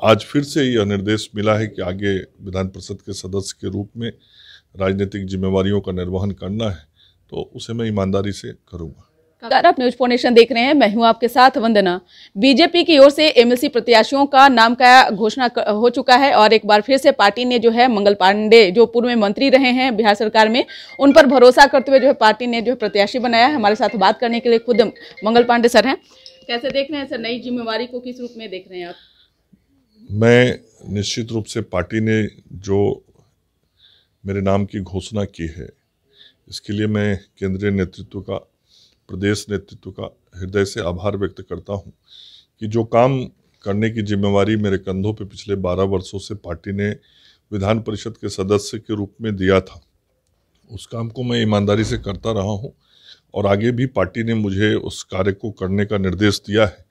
आज फिर से यह निर्देश मिला है कि आगे विधान परिषद के सदस्य के रूप में राजनीतिक जिम्मेवारियों का निर्वहन करना है तो उसे मैं ईमानदारी से करूँगा। अगर आप न्यूज़ फोनेशन देख रहे हैं। मैं हूँ आपके साथ वंदना। बीजेपी की ओर से एमएलसी प्रत्याशियों का नाम का घोषणा हो चुका है और एक बार फिर से पार्टी ने जो है मंगल पांडे, जो पूर्व में मंत्री रहे हैं बिहार सरकार में, उन पर भरोसा करते हुए जो है पार्टी ने जो है प्रत्याशी बनाया है। हमारे साथ बात करने के लिए खुद मंगल पांडे सर हैं। कैसे देख रहे हैं सर? नई जिम्मेवारी को किस रूप में देख रहे हैं आप? मैं निश्चित रूप से पार्टी ने जो मेरे नाम की घोषणा की है, इसके लिए मैं केंद्रीय नेतृत्व का, प्रदेश नेतृत्व का हृदय से आभार व्यक्त करता हूँ कि जो काम करने की जिम्मेवारी मेरे कंधों पे पिछले 12 वर्षों से पार्टी ने विधान परिषद के सदस्य के रूप में दिया था, उस काम को मैं ईमानदारी से करता रहा हूँ और आगे भी पार्टी ने मुझे उस कार्य को करने का निर्देश दिया है।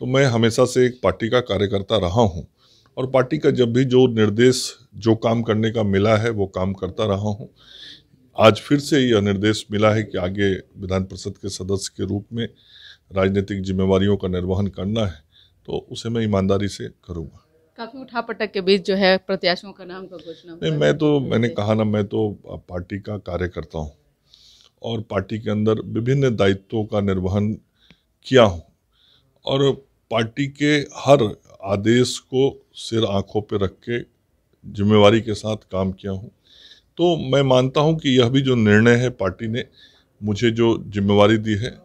तो मैं हमेशा से एक पार्टी का कार्यकर्ता रहा हूँ। और पार्टी का जब भी जो निर्देश जो काम करने का मिला है वो काम करता रहा हूँ। आज फिर से यह निर्देश मिला है कि आगे विधान परिषद के सदस्य के रूप में राजनीतिक जिम्मेवारियों का निर्वहन करना है तो उसे मैं ईमानदारी से करूँगा। काफ़ी उठापटक के बीच जो है प्रत्याशियों का नाम का घोषणा नहीं मैं तो मैंने कहा ना मैं तो पार्टी का कार्यकर्ता हूँ और पार्टी के अंदर विभिन्न दायित्वों का निर्वहन किया हूँ। और पार्टी के हर आदेश को सिर आँखों पर रख के जिम्मेवारी के साथ काम किया हूँ। तो मैं मानता हूँ कि यह भी जो निर्णय है पार्टी ने मुझे जो जिम्मेवारी दी है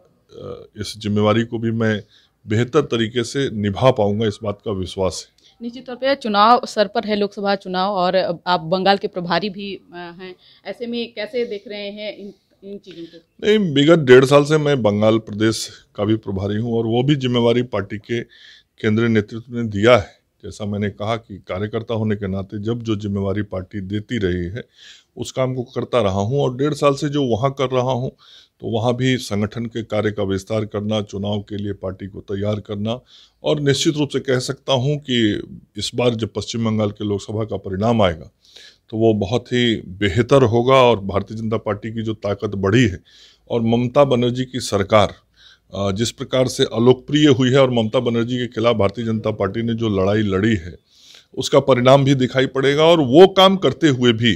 इस जिम्मेवारी को भी मैं बेहतर तरीके से निभा पाऊँगा, इस बात का विश्वास है। निश्चित तौर पर चुनाव सर पर है, लोकसभा चुनाव, और आप बंगाल के प्रभारी भी हैं। ऐसे में कैसे देख रहे हैं इन इन चीज़ों को। नहीं विगत डेढ़ साल से मैं बंगाल प्रदेश का भी प्रभारी हूँ और वो भी जिम्मेवारी पार्टी के केंद्रीय नेतृत्व ने दिया है। जैसा मैंने कहा कि कार्यकर्ता होने के नाते जब जो जिम्मेवारी पार्टी देती रही है, उस काम को करता रहा हूँ और डेढ़ साल से जो वहाँ कर रहा हूँ तो वहाँ भी संगठन के कार्य का विस्तार करना, चुनाव के लिए पार्टी को तैयार करना और निश्चित रूप से कह सकता हूँ कि इस बार जब पश्चिम बंगाल के लोकसभा का परिणाम आएगा तो वो बहुत ही बेहतर होगा और भारतीय जनता पार्टी की जो ताकत बढ़ी है और ममता बनर्जी की सरकार जिस प्रकार से अलोकप्रिय हुई है और ममता बनर्जी के खिलाफ भारतीय जनता पार्टी ने जो लड़ाई लड़ी है, उसका परिणाम भी दिखाई पड़ेगा और वो काम करते हुए भी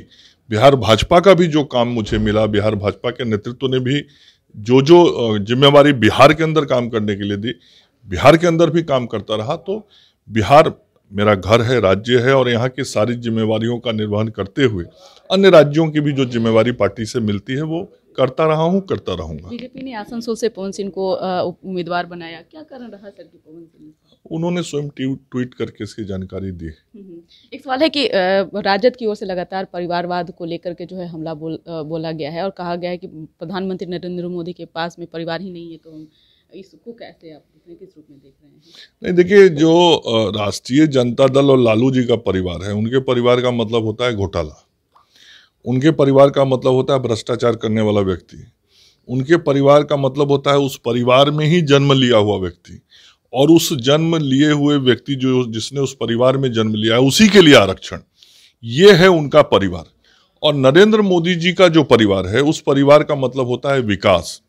बिहार भाजपा का भी जो काम मुझे मिला, बिहार भाजपा के नेतृत्व ने भी जो जो जिम्मेवारी बिहार के अंदर काम करने के लिए दी, बिहार के अंदर भी काम करता रहा तो बिहार मेरा घर है राज्य है और यहाँ की सारी जिम्मेवारियों का निर्वहन करते हुए अन्य राज्यों की भी जो जिम्मेवारी पार्टी से मिलती है वो करता रहा हूँ करता रहूँगा। बीजेपी ने आसनसोल से पवन सिंह को उम्मीदवार बनाया। क्या कारण रहा सर की पवन सिंह उन्होंने स्वयं ट्वीट करके इसकी जानकारी दी। हम्म, हम्म। एक सवाल है कि राजद की ओर से लगातार परिवारवाद को लेकर के जो है हमला बोल बोला गया है और कहा गया है कि प्रधानमंत्री नरेंद्र मोदी के पास में परिवार ही नहीं है तो हम इसको कैसे आप किस रूप में देख रहे हैं? नहीं, देखिए, जो राष्ट्रीय जनता दल और लालू जी का परिवार है, उनके परिवार का मतलब होता है घोटाला। उनके परिवार का मतलब होता है भ्रष्टाचार करने वाला व्यक्ति। उनके परिवार का मतलब होता है उस परिवार में ही जन्म लिया हुआ व्यक्ति। और उस जन्म लिए हुए व्यक्ति जो, जिसने उस परिवार में जन्म लिया है, उसी के लिए आरक्षण। ये है उनका परिवार। और नरेंद्र मोदी जी का जो परिवार है, उस परिवार का मतलब होता है विकास।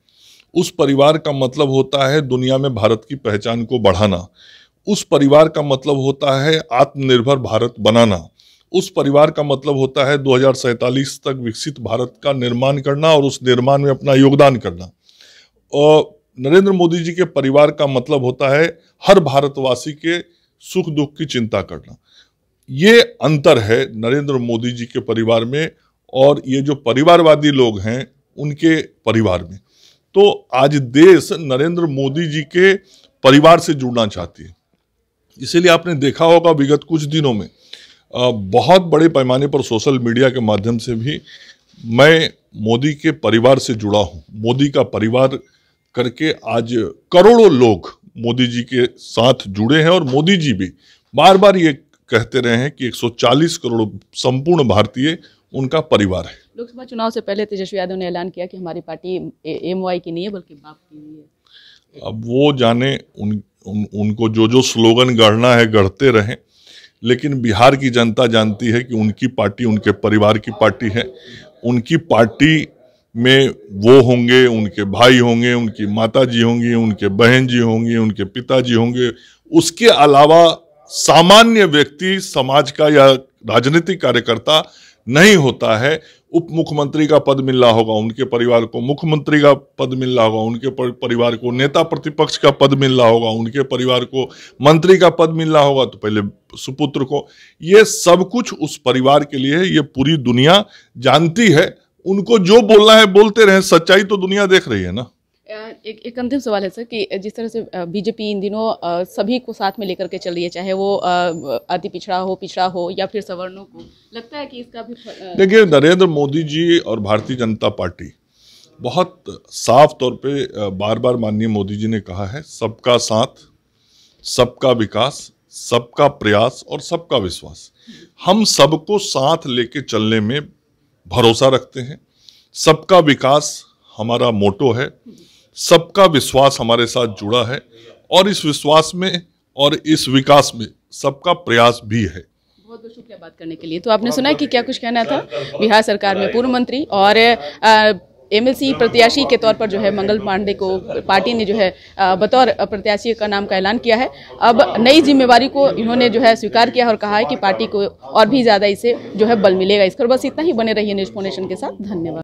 उस परिवार का मतलब होता है दुनिया में भारत की पहचान को बढ़ाना। उस परिवार का मतलब होता है आत्मनिर्भर भारत बनाना। उस परिवार का मतलब होता है दो तक विकसित भारत का निर्माण करना और उस निर्माण में अपना योगदान करना। और नरेंद्र मोदी जी के परिवार का मतलब होता है हर भारतवासी के सुख दुख की चिंता करना। ये अंतर है नरेंद्र मोदी जी के परिवार में और ये जो परिवारवादी लोग हैं उनके परिवार में। तो आज देश नरेंद्र मोदी जी के परिवार से जुड़ना चाहती है। इसीलिए आपने देखा होगा विगत कुछ दिनों में बहुत बड़े पैमाने पर सोशल मीडिया के माध्यम से भी मैं मोदी के परिवार से जुड़ा हूँ। मोदी का परिवार करके आज करोड़ों लोग मोदी जी के साथ जुड़े हैं और मोदी जी भी बार बार ये कहते रहे हैं कि 140 करोड़ संपूर्ण भारतीय उनका परिवार है। लोकसभा चुनाव से पहले तेजस्वी यादव ने ऐलान किया कि हमारी पार्टी एम वाई की नहीं है बल्कि बाप की भी है। अब वो जाने उन, उन उनको जो जो स्लोगन गढ़ना है गढ़ते रहें। लेकिन बिहार की जनता जानती है कि उनकी पार्टी उनके परिवार की पार्टी है। उनकी पार्टी में वो होंगे उनके भाई होंगे उनकी माता जी होंगी उनके बहन जी होंगी उनके पिताजी होंगे। उसके अलावा सामान्य व्यक्ति समाज का या राजनीतिक कार्यकर्ता नहीं होता है। उप मुख्यमंत्री का पद मिल रहा होगा, उनके परिवार को मुख्यमंत्री का पद मिल रहा होगा, उनके परिवार को नेता प्रतिपक्ष का पद मिल रहा होगा, उनके परिवार को मंत्री का पद मिल रहा होगा। तो पहले सुपुत्र को, ये सब कुछ उस परिवार के लिए ये पूरी दुनिया जानती है, उनको जो बोलना है बोलते रहे, सच्चाई तो दुनिया देख रही है ना। एक एक अंतिम सवाल है, सर, कि जिस तरह से बीजेपी इन दिनों सभी को साथ में लेकर के चल रही है, चाहे वो अति पिछड़ा हो पिछड़ा हो, या फिर सवर्णों को, लगता है कि इसका भी देखिए, नरेंद्र मोदी जी और भारतीय जनता पार्टी बहुत साफ़ तौर पे बार बार माननीय मोदी जी ने कहा है, सबका साथ, सबका विकास, सबका प्रयास और सबका विश्वास। हम सबको साथ लेके चलने में भरोसा रखते हैं, सबका विकास हमारा मोटो है सबका विश्वास हमारे साथ जुड़ा है और इस विश्वास में और इस विकास में सबका प्रयास भी है। बहुत बहुत शुक्रिया बात करने के लिए। तो आपने सुना कि क्या कुछ कहना था? बिहार सरकार में पूर्व मंत्री और एमएलसी प्रत्याशी के तौर पर जो है मंगल पांडे को पार्टी ने जो है बतौर प्रत्याशी का नाम का ऐलान किया है। अब नई जिम्मेवारी को इन्होंने जो है स्वीकार किया और कहा है कि पार्टी को और भी ज़्यादा इसे जो है बल मिलेगा। इस पर बस इतना ही। बने रहिए न्यूज़ फोनेशन के साथ। धन्यवाद।